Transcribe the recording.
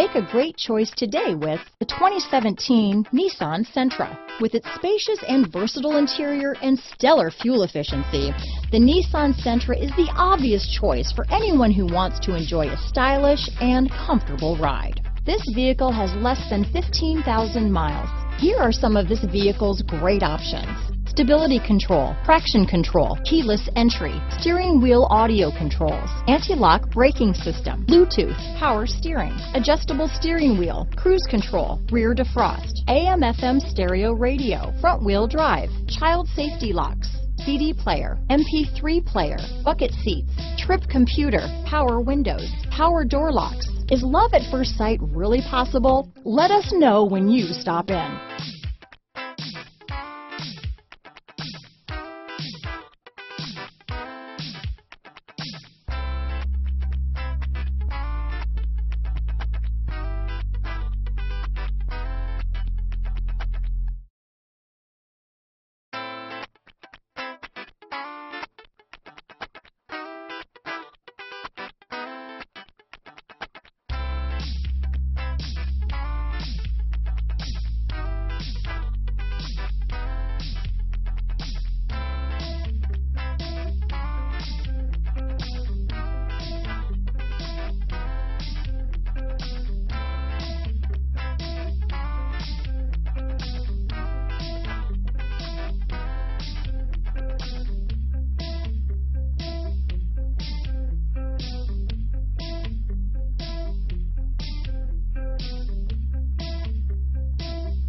Make a great choice today with the 2017 Nissan Sentra. With its spacious and versatile interior and stellar fuel efficiency, the Nissan Sentra is the obvious choice for anyone who wants to enjoy a stylish and comfortable ride. This vehicle has less than 15,000 miles. Here are some of this vehicle's great options stability control, traction control, keyless entry, steering wheel audio controls, anti-lock braking system, Bluetooth, power steering, adjustable steering wheel, cruise control, rear defrost, AM FM stereo radio, front wheel drive, child safety locks, CD player, MP3 player, bucket seats, trip computer, power windows, power door locks. Is love at first sight really possible? Let us know when you stop in.